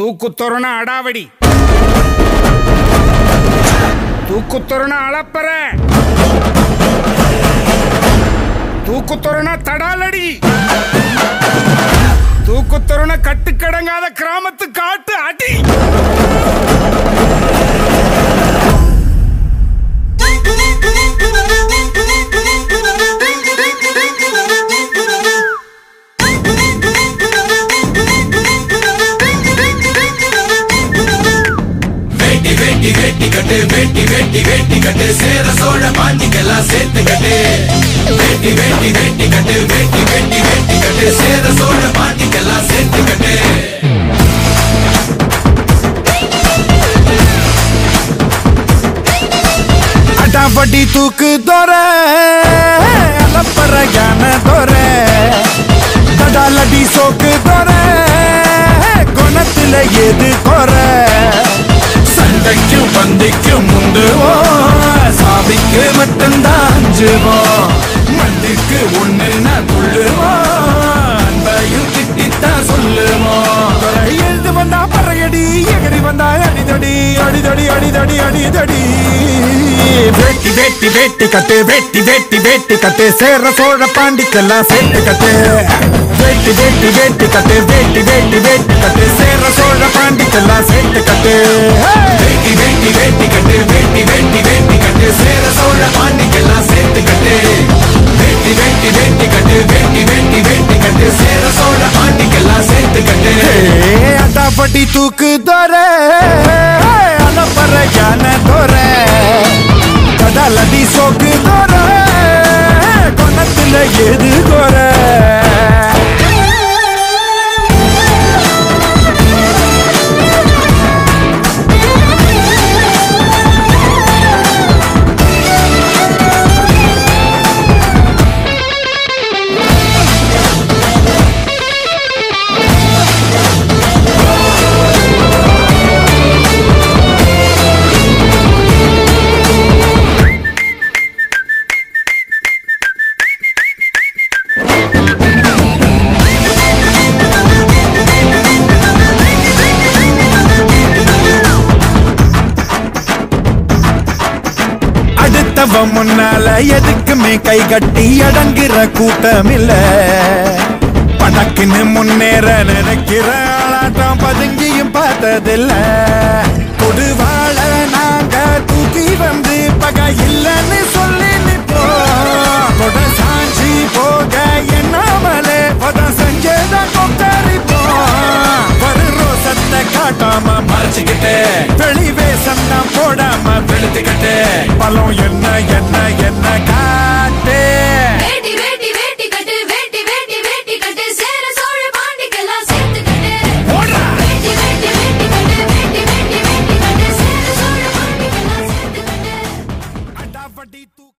தூக்குத்தொருண அடாவடி. தூக்குத்தொருண அளப்பற. தூக்குத்தொருண தடாலடி. தூக்குத்தொருண கட்டுக்கடங்காத கிராம வேட்டி வேட்டி கட்டு வேட்டி வேட்டி வேட்டி கட்டு. சேர சோழ பாண்டிக்கெல்லாம் சேர்த்து கட்டு. வேட்டி வேட்டி வேட்டி கட்டு வேட்டி வேட்டி வேட்டி கட்டு. சேர சோழ பாண்டிக்கெல்லாம் சேர்த்து கட்டு. அட்டாப்பட்டி தூக்கு தோற அலப்பற ஞான தோற தடாலடி சோக்கு தோற குணத்துல எது குறை? சண்டைக்கும் முந்துவோம் சாபிக்கு மட்டும்தான் அஞ்சுவோம் மண்டிக்கு ஒண்ணுன்னா கொள்ளுவோம். அன்பையும் திட்டித்தான் சொல்லுவோம். எழுந்து வந்தா பறையடி எகரி வந்தா அடிதடி அடிதடி அடிதடி அடிதடி. வேட்டி வேட்டி வேட்டி கட்டு வேட்டி வேட்டி வேட்டி கட்டு. சேர சோழ பாண்டிக்கெல்லாம் சேர்த்து கட்டு. வேட்டி வேட்டி வேட்டி கட்டு வேட்டி வேட்டி வேட்டி கட்டு. சேர சோழ பாண்டிக்கெல்லாம் சேர்த்து அட்டாப்பட்டி தூக்கு தோற அடுத்தவன் முன்னால எதுக்குமே கை கட்டி அடங்குற கூட்டம் இல்ல படக்குன்னு முன்னேற நினைக்கிற ஆளாட்டம் பதுங்கியும் பார்த்ததில்ல. கொடுவாழ நாங்க தூக்கி வந்து பகை இல்லைன்னு சொல்லி நிப்போம் கொட சாஞ்சி போக எண்ணாமலே பதம் செஞ்சதான் கொத்தரிப்போம் வரு ரோசத்தை காட்டாம மறைச்சுக்கிட்டு வெளி வேஷம் தான் போடாம வெளுத்துக்கிட்டு பழம் என்ன என்ன என்ன காட்டு